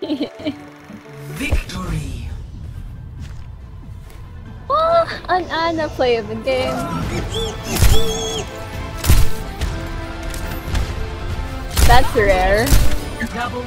Victory. Ah, oh, an Anna play of the game. That's rare. Double